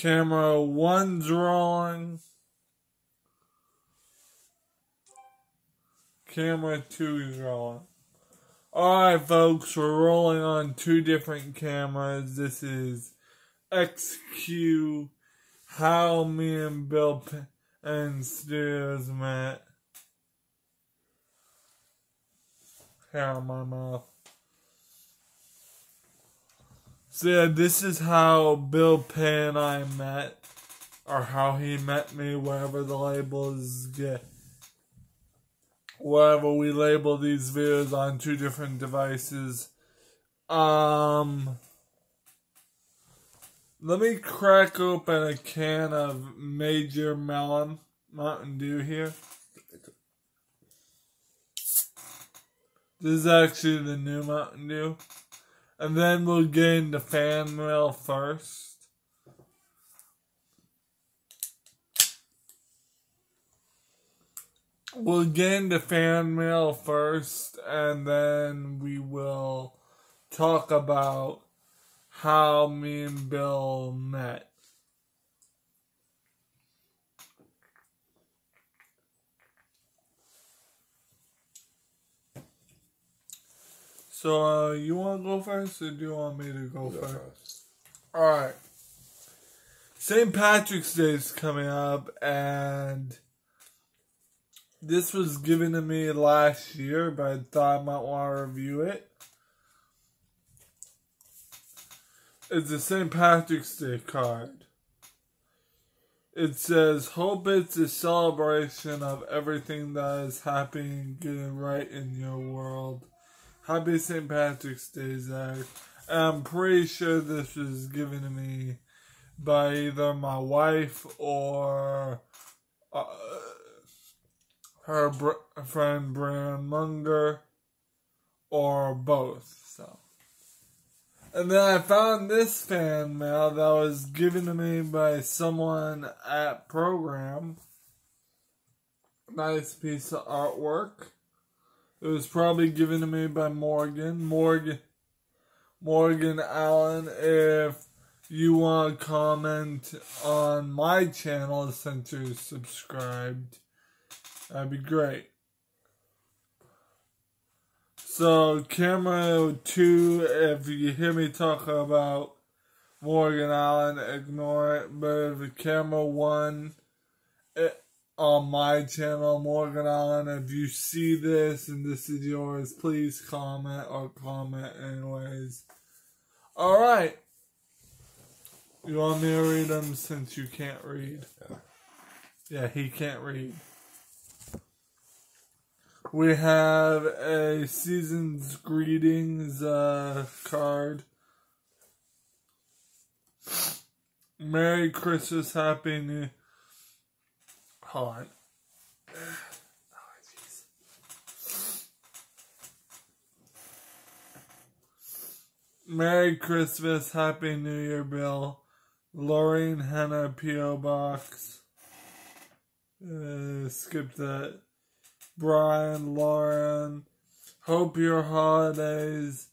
Camera one's rolling. Camera two's rolling. Alright, folks, we're rolling on two different cameras. This is XQ, how me and Bill P- and Studios met. Hair on my mouth. So yeah, this is how Bill Pay and I met, or how he met me, wherever the labels get. Wherever we label these videos on two different devices. Um, let me crack open a can of Major Melon Mountain Dew here. This is actually the new Mountain Dew. And then we'll get into fan mail first. We'll get into fan mail first, and then we will talk about how me and Bill met. So, uh, you want to go first, or do you want me to go, Go first? first. All right. St. Patrick's Day is coming up, and this was given to me last year, but I thought I might want to review it. It's a St. Patrick's Day card. It says, Hope it's a celebration of everything that is happening and getting right in your world. Happy St. Patrick's Day, Zach. I'm pretty sure this was given to me by either my wife or uh, her br- friend Brian Munger or both. So, and then I found this fan mail that was given to me by someone at program. Nice piece of artwork. It was probably given to me by Morgan. Morgan Morgan Allen. If you want to comment on my channel since you're subscribed, that'd be great. So, camera two, if you hear me talk about Morgan Allen, ignore it. But if camera one, it, on my channel, Morgan Allen. If you see this and this is yours, please comment or comment anyways. Alright. You want me to read them since you can't read? Yeah. Yeah, he can't read. We have a season's greetings uh, card. Merry Christmas, Happy New. Hold on. Merry Christmas, Happy New Year, Bill. Lorraine Henna P.O. Box. Uh, skip that. Brian, Lauren. Hope your holidays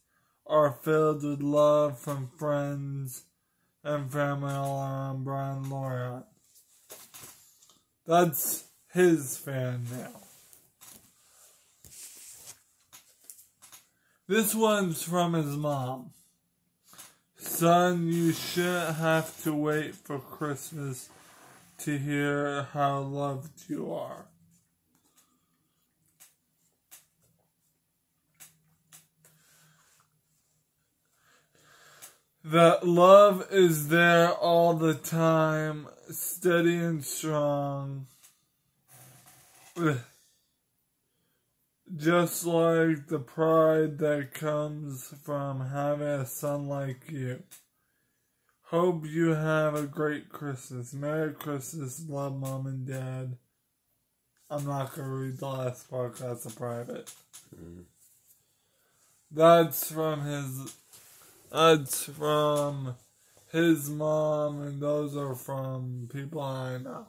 are filled with love from friends and family all around Brian Lauren. That's his fan mail. This one's from his mom. Son, you shouldn't have to wait for Christmas to hear how loved you are. That love is there all the time, steady and strong. Just like the pride that comes from having a son like you. Hope you have a great Christmas. Merry Christmas, love mom and dad. I'm not gonna read the last part 'cause that's a private. Mhm. That's from his. That's from his mom, and those are from people I know.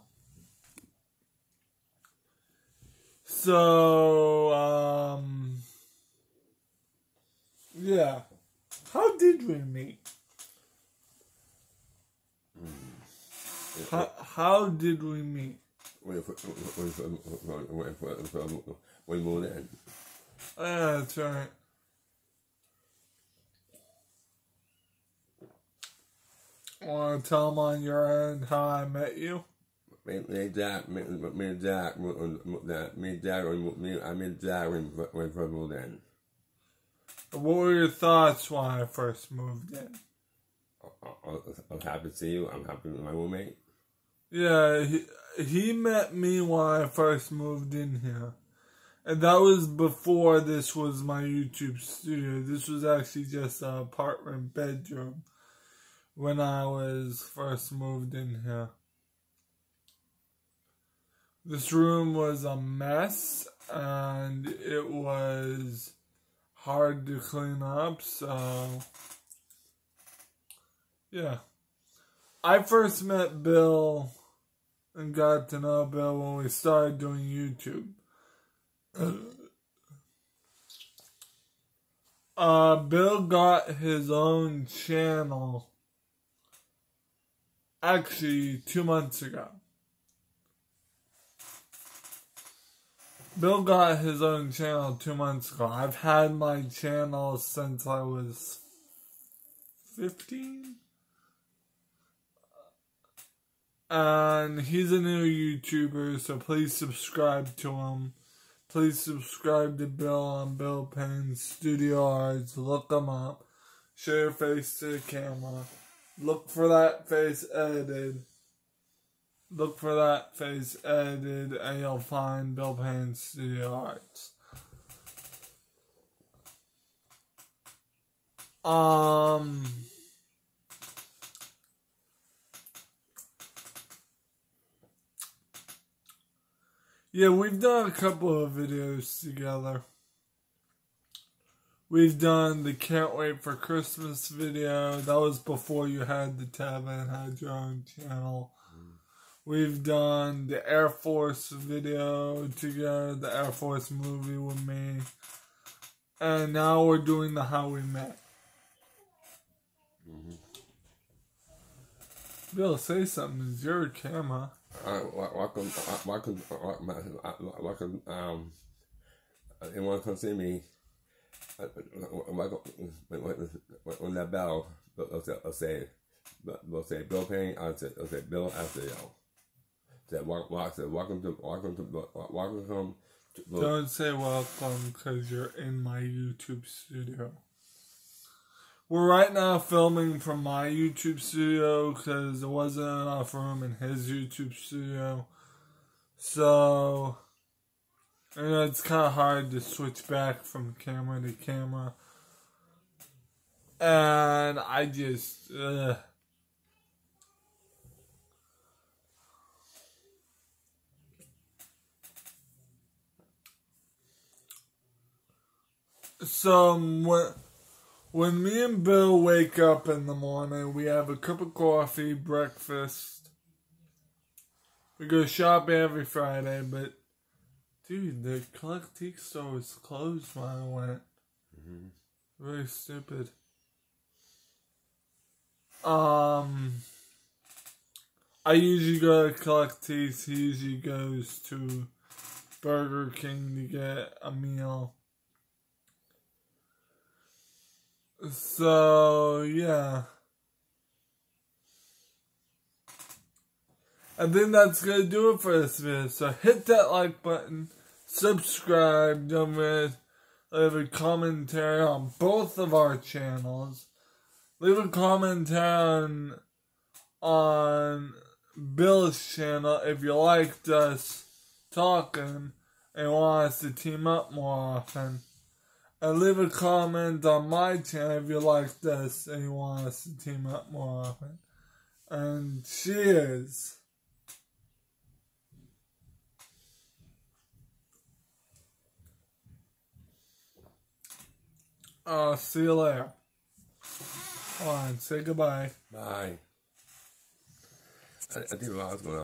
So, um. Yeah. How did we meet? How, how did we meet? when when when when when moved in. Yeah, that's right. Want to tell them on your end how I met you? Me, me and Jack, me, me and Jack, me and Jack, me, I met Jack when when first moved in. What were your thoughts when I first moved in? I'm happy to see you. I'm happy with my roommate. Yeah, he, he met me when I first moved in here. And that was before this was my YouTube studio. This was actually just an apartment bedroom when I was first moved in here. This room was a mess and it was hard to clean up, so yeah. I first met Bill and got to know Bill when we started doing YouTube. Uh, Bill got his own channel actually two months ago. Bill got his own channel two months ago. I've had my channel since I was 15? And he's a new YouTuber, so please subscribe to him. Please subscribe to Bill on Bill Payne Studio Arts. Look him up. Show your face to the camera. Look for that face edited. Look for that face edited, and you'll find Bill Payne Studio Arts. Um. Yeah, we've done a couple of videos together. We've done the Can't Wait for Christmas video. That was before you had the tab and had your own channel. We've done the Air Force video together, the Air Force movie with me. And now we're doing the How We Met. Mm-hmm. Bill, say something. It's your camera. Uh, welcome, welcome, welcome. Um, you want to come see me? When that bell, I'll say, they'll say Bill Payne. I'll say, I'll say Bill Astio. Say welcome, to, welcome to, welcome to. Don't say welcome because you're in my YouTube studio. We're right now filming from my YouTube studio because there wasn't enough room in his YouTube studio. So, you know, it's kind of hard to switch back from camera to camera. And I just, so what when me and Bill wake up in the morning, we have a cup of coffee, breakfast. We go shopping every Friday, but dude, the Collectique store was closed when I went. Mm-hmm. Very stupid. Um, I usually go to Collectique. He usually goes to Burger King to get a meal. So, yeah. I think that's going to do it for this video. So hit that like button, subscribe, don't leave a commentary on both of our channels. Leave a commentary on, on Bill's channel if you liked us talking and want us to team up more often and leave a comment on my channel if you liked us and you want us to team up more often. And cheers. Uh, see you later. Hold on, say goodbye. Bye. I, I think I was going to.